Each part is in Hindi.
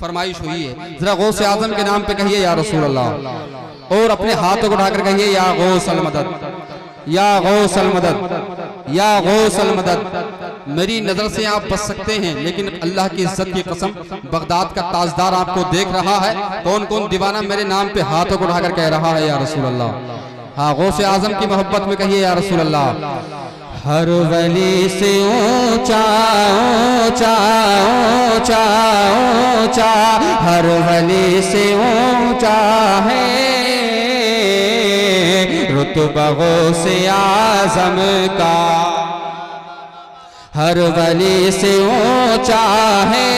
फरमाइश हुई है। जरा गौ से आज़म के नाम पे कहिए या रसूल अल्लाह और अपने हाथों को उठाकर कहिए या गौ मदद या गौ मदद या गौ मदद। मेरी नज़र से आप बच सकते हैं लेकिन अल्लाह की इज़्ज़त की कसम बगदाद का ताजदार आपको देख रहा है। कौन कौन दीवाना मेरे नाम पे हाथों को उठाकर कह रहा है या रसूल अल्लाह हाँ गौ से आज़म की मोहब्बत में कहिए या रसूल अल्लाह हर वली से ऊँचा ऊँचा ऊँचा ऊँचा, हर वली से ऊँचा है। रुतबो से आज़म का, हर वली से ऊँचा है।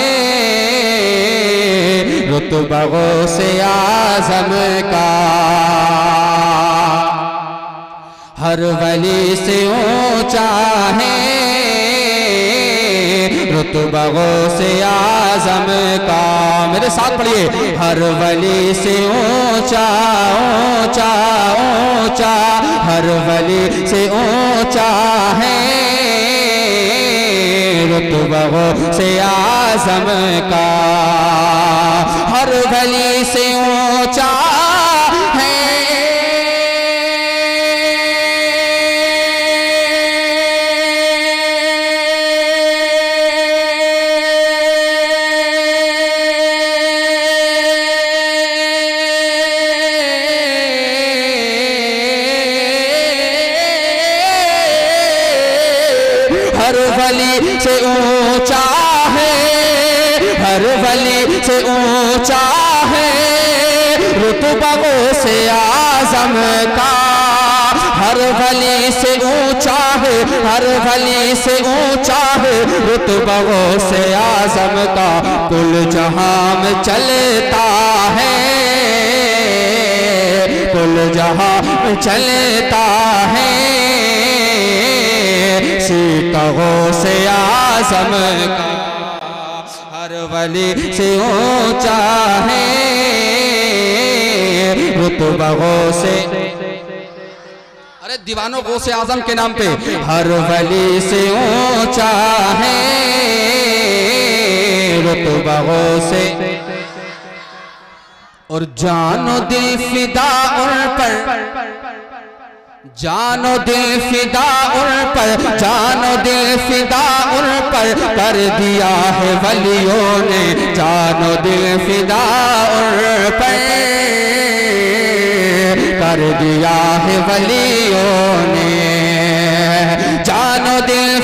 रुतबो से आज़म का, हर वली से ऊँचा है। रुतबो से आज़म का। मेरे साथ पढ़िए। हर वली से ऊँचा ऊँचा ऊँचा। हर वली से ऊँचा है। रुतबो से आज़म का। हर वली से ऊँचा हर वली से ऊँचा है, हर वली से ऊँचा है, रुतबो से आज़म का। हर वली से ऊँचा है, हर वली से ऊँचा है, रुतबो से आज़म का। कुल जहाँ में चलता है, कुल जहाँ में चलता है। सीतहो से आज़म का हर वली से ऊँचा है। रुतबहो से। अरे दीवानों गो से आज़म के नाम पे हर वली से ऊँचा है। रुतबहो से। और जानो दिल फिदा उन पर जानो दिल फिदा उन पर, जानो दिल फिदा उन पर, कर दिया है वलियों ने, जानो दिल फिदा उन पर, कर दिया है वलियों ने। जानो दिल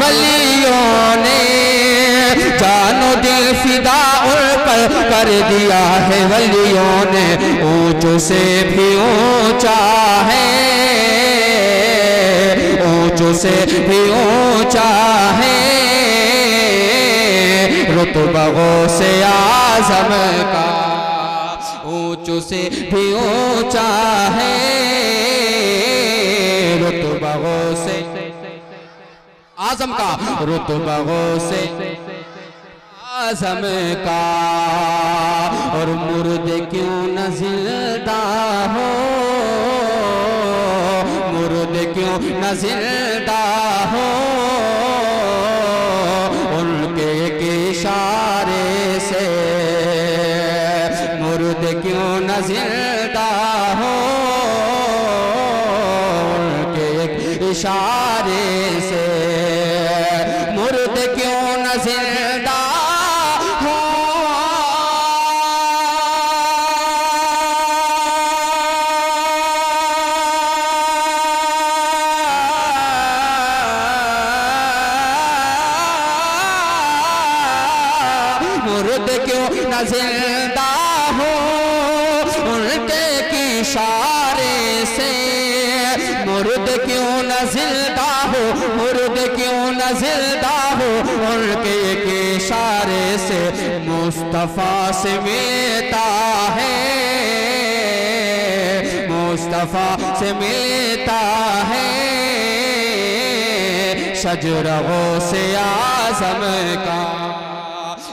वलियों ने जानो दिल फिदा पर कर दिया है वलियों ने, ऊंचों से भी ऊँचा है, ऊंचों से भी ऊँचा है। रुतबो से आज़म का ऊंचों से भी ऊँचा है, रुतबो से आज़म का रुतबो से। आज़म का और मुर्दे क्यों न हो? मुर्दे क्यों न हो? उनके इशारे से मुर्दे क्यों न हो? उनके इशारे मुर्द क्यों न ज़िंदा हो? उनके इशारे से। मुर्द क्यों न हो? मुर्द क्यों न ज़िंदा हो? उनके इशारे से मुस्तफ़ा से मिलता है। मुस्तफ़ा से मिलता है। शजरगो से आज़म का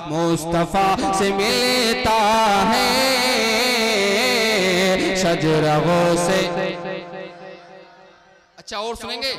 मुस्तफ़ा से मिलता है। शजरगो से। अच्छा और सुनेंगे?